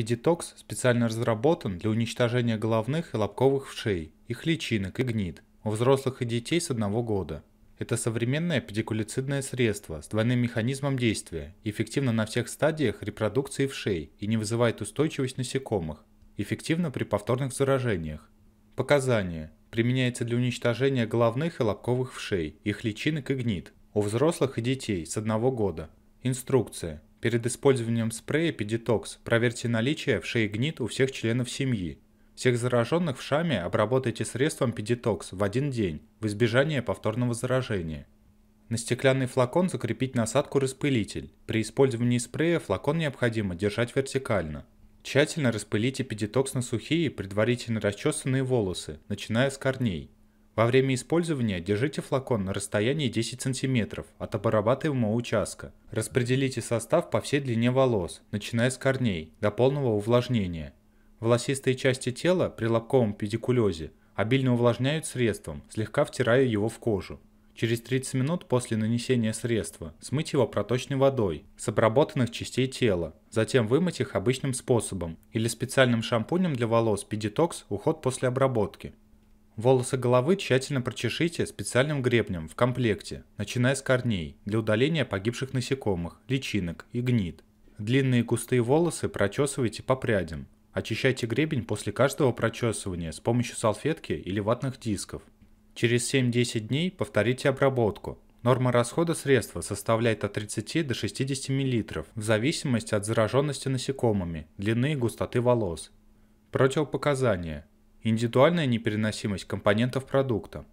Peditox специально разработан для уничтожения головных и лобковых вшей, их личинок и гнид у взрослых и детей с одного года. Это современное педикулицидное средство с двойным механизмом действия, эффективно на всех стадиях репродукции вшей и не вызывает устойчивость насекомых, эффективно при повторных заражениях. Показания. Применяется для уничтожения головных и лобковых вшей, их личинок и гнид у взрослых и детей с одного года. Инструкция. Перед использованием спрея Peditox проверьте наличие вшей гнид у всех членов семьи. Всех зараженных вшами обработайте средством Peditox в один день в избежание повторного заражения. На стеклянный флакон закрепить насадку-распылитель. При использовании спрея флакон необходимо держать вертикально. Тщательно распылите Peditox на сухие, предварительно расчесанные волосы, начиная с корней. Во время использования держите флакон на расстоянии 10 см от обрабатываемого участка. Распределите состав по всей длине волос, начиная с корней, до полного увлажнения. Волосистые части тела при лобковом педикулезе обильно увлажняют средством, слегка втирая его в кожу. Через 30 минут после нанесения средства смыть его проточной водой с обработанных частей тела, затем вымыть их обычным способом или специальным шампунем для волос Peditox уход после обработки. Волосы головы тщательно прочешите специальным гребнем в комплекте, начиная с корней, для удаления погибших насекомых, личинок и гнид. Длинные густые волосы прочесывайте по прядям. Очищайте гребень после каждого прочесывания с помощью салфетки или ватных дисков. Через 7-10 дней повторите обработку. Норма расхода средства составляет от 30 до 60 мл в зависимости от зараженности насекомыми, длины и густоты волос. Противопоказания. Индивидуальная непереносимость компонентов продукта.